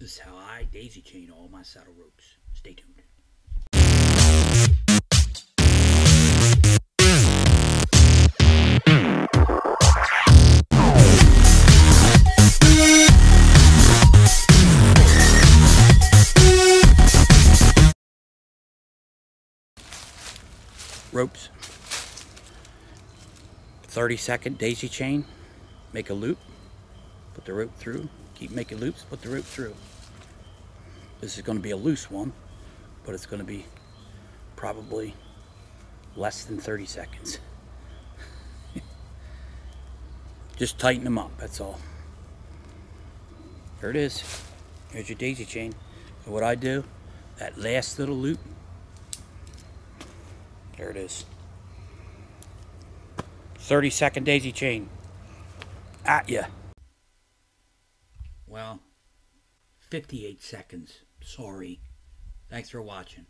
This is how I daisy chain all my saddle ropes. Stay tuned. Ropes. 30 second daisy chain. Make a loop. Put the rope through. Keep making loops. Put the rope through. This is going to be a loose one, but it's going to be probably less than 30 seconds. Just tighten them up, that's all. There it is. There's your daisy chain. So what I do, that last little loop, there it is. 30 second daisy chain. At ya. Well, 58 seconds. Sorry. Thanks for watching.